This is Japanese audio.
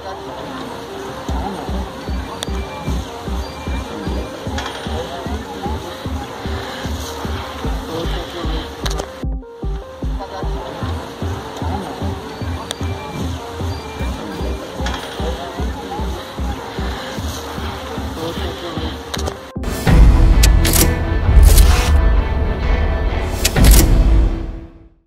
中に。